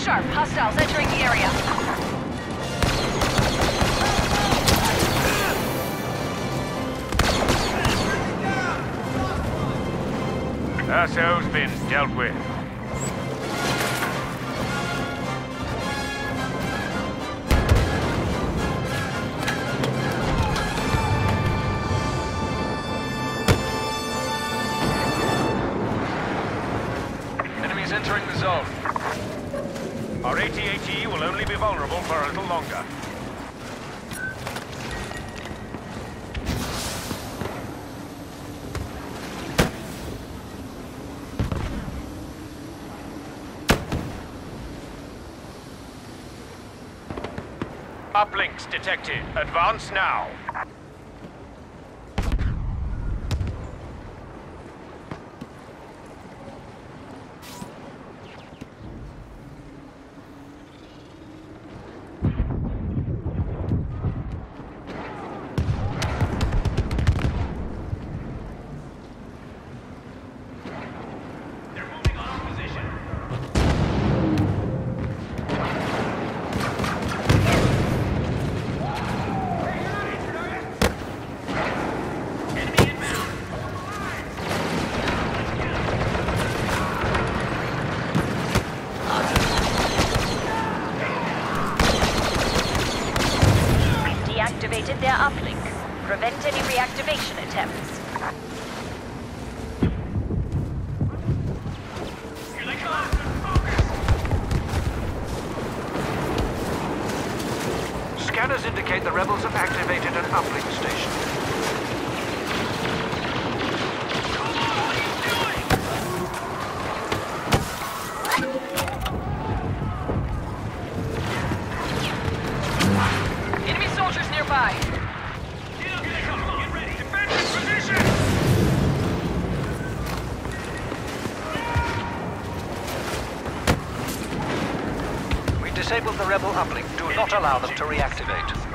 sharp. Hostiles entering the area. SO's been dealt with. Enemies entering the zone. Our AT-AT will only be vulnerable for a little longer. Uplinks detected. Advance now. Deactivated their uplink. Prevent any reactivation attempts. Scanners indicate the rebels have activated an uplink station. Position. We disabled the rebel uplink. Do not allow them to reactivate.